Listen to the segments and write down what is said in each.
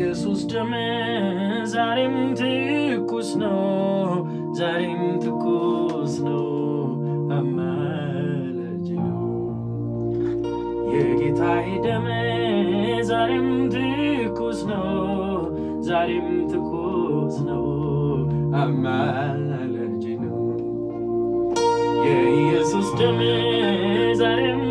የኢየሱስ ደም ዛሬም ትኩስ ነው፣ ዛሬም ትኩስ ነው፣ አማላጅ ነው። የጌታዬ ደም ዛሬም ትኩስ ነው፣ ዛሬም ትኩስ ነው፣ አማላጅ ነው። የኢየሱስ ደም ዛሬም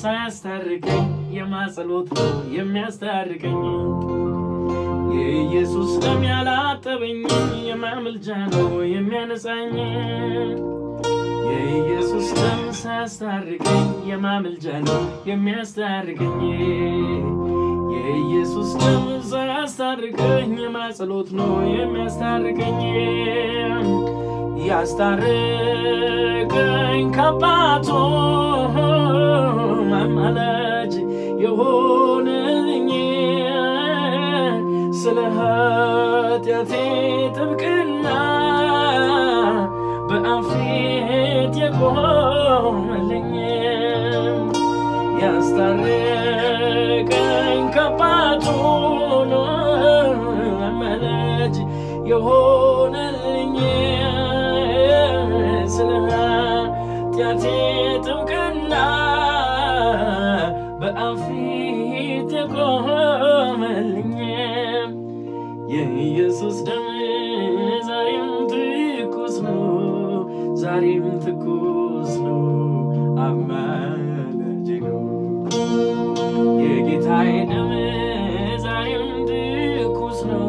ሳያስታርቀኝ የማጸሎት ነው የሚያስታርቀኝ። የኢየሱስ ደም ያላጠበኝ የማምልጃ ነው የሚያነጻኝ። የኢየሱስ ደም ሳያስታርቀኝ የማምልጃ ነው የሚያስታርቀኝ። የኢየሱስ ደም ሳያስታርቀኝ የማጸሎት ነው የሚያስታርቀኝ። ያስታርቀኝ ከአባቱ አማላጅ የሆነልኝ ስለ ኃጢአቴ ጥብቅና በአብ ፊት የቆመልኝ ያስታርቀኝ ከአባቱ አማላጅ የሆነልኝ ኃጢአቴ ጥብቅና በአብ ፊት የቆመልኝ የኢየሱስ ደም ዛሬም ትኩስ ነው፣ ዛሬም ትኩስ ነው፣ አማላጅ ነው። የጌታዬ ደም ዛሬም ትኩስ ነው፣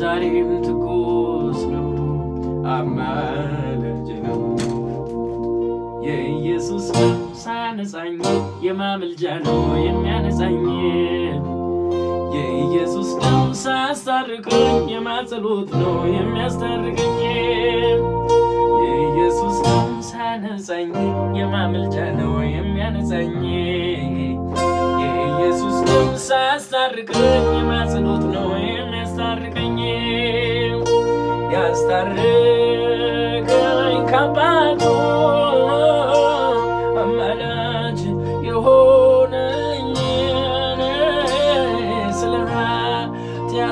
ዛሬም ትኩስ ነው፣ አማላጅ ሳያነጻኝ የማምልጃ ነው የሚያነጻኝ። የኢየሱስ ደም ሳያስታርቀኝ የማጸሎት ነው የሚያስታርቀኝ። የኢየሱስ ደም ሳያነጻኝ የማምልጃ ነው የሚያነጻኝ። የኢየሱስ ደም ሳያስታርቀኝ የማጸሎት ነው የሚያስታርቀኝ። ያስታርቀኝ ከአባቱ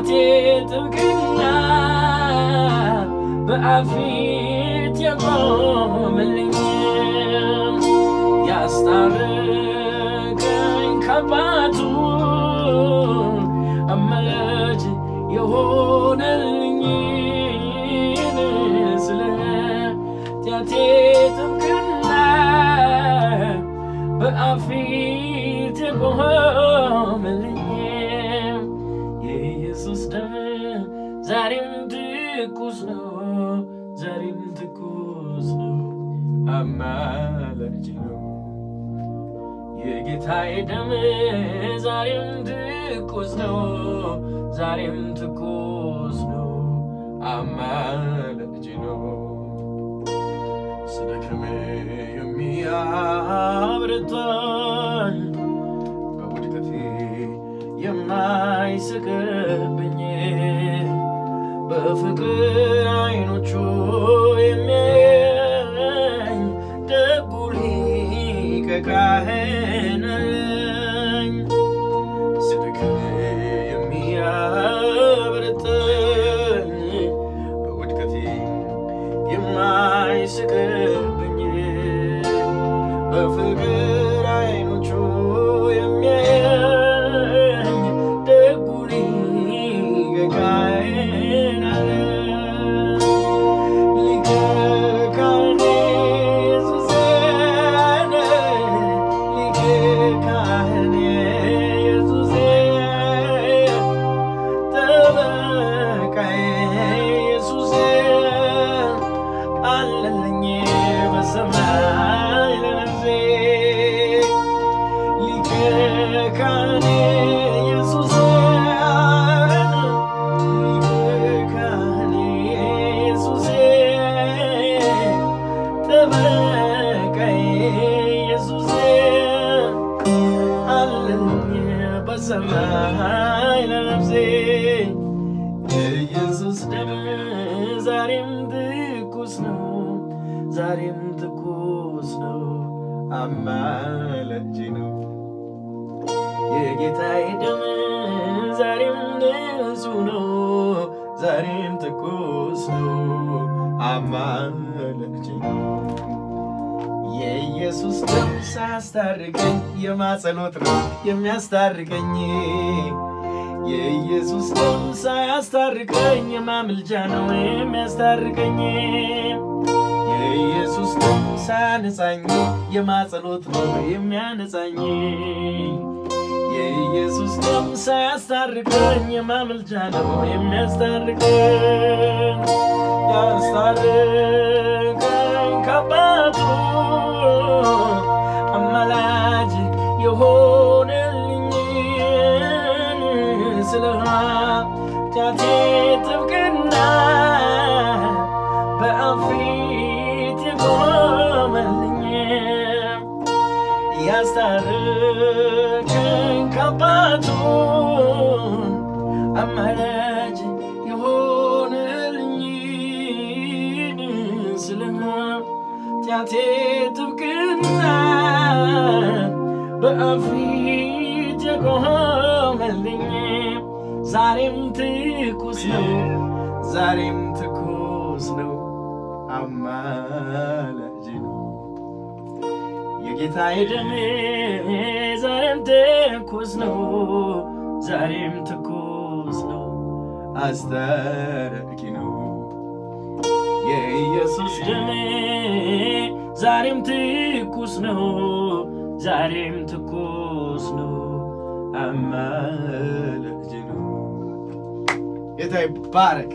ኃጢአቴ ጥብቅና በአብ ፊት የቆመልኝ ያስታርቀኝ ከአባቱ አማላጅ የሆነልኝ ስለ ኃጢአቴ ጥብቅና በአብ ፊት አማላጅ ነው። የጌታዬ ደም ዛሬም ትኩስ ነው፣ ዛሬም ትኩስ ነው፣ አማላጅ ነው። የሚያበረታኝ በውድቀቴ የማይስቅብኝ በፍቅር አይኖቹ የሚያየኝ I kahen በሰማይ ለነፍሴ። የኢየሱስ ትኩስ ነው፣ ዛሬም ትኩስ ነው አማላጅ ነው የጌታዬ ደም ዛሬም ንጹህ ነው ዛሬም ትኩስ ነው። ነው የኢየሱስ ደም ሳያስታርቀኝ የማጸሎት ነው የሚያስታርቀኝ የኢየሱስ ደም ሳያስታርቀኝ የማምልጃ ነው የሚያስታርቀኝ የኢየሱስ ደም ሳያነጻኝ የማጸሎት ነው የሚያነጻኝ የኢየሱስ ደም ሳያስታርቀኝ የማምልጃ ነው የሚያስታርቀኝ ያስታርቀኝ ከአባቱ አማላጅ የሆነልኝ ስለ ኃጢአቴ ጥብቅና በአብ ፊት የቆመልኝ ከአባቱ አማላጅ የሆነልኝ ስለ ኃጢአቴ ጥብቅና በአብ ፊት የቆመልኝ ዛሬም ትኩስ ነው ዛሬም ትኩስ ነው አማላጅ የጌታዬ ደም ዛሬም ትኩስ ነው ዛሬም ትኩስ ነው። አስታራቂ ነው። የኢየሱስ ደም ዛሬም ትኩስ ነው ዛሬም ትኩስ ነው። አማላጅ ነው። ጌታ ይባረክ